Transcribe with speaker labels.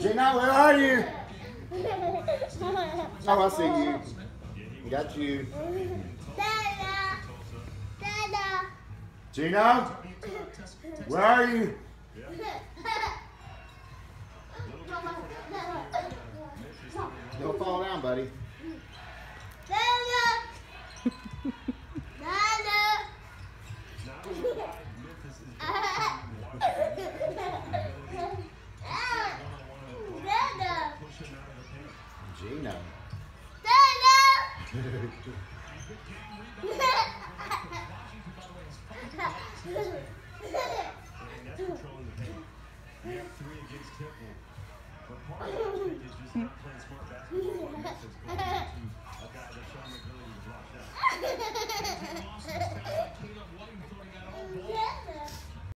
Speaker 1: Gina, where are you? Oh, I see you. Got you.
Speaker 2: Dada. Dada.
Speaker 1: Gina, where are you? Don't fall down, buddy.
Speaker 2: Dada. Dada.
Speaker 1: Gina.
Speaker 2: Dada.